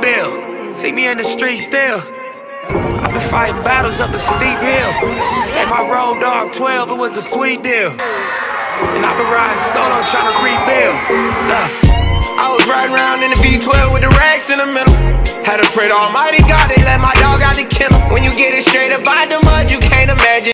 bill. See me in the street still. I've been fighting battles up a steep hill. And my road dog 12, it was a sweet deal. And I've been riding solo trying to rebuild. I was riding around in the V12 with the racks in the middle. Had to pray to Almighty God, they let my dog out the kennel. When you get it straight up out the mud, you can't.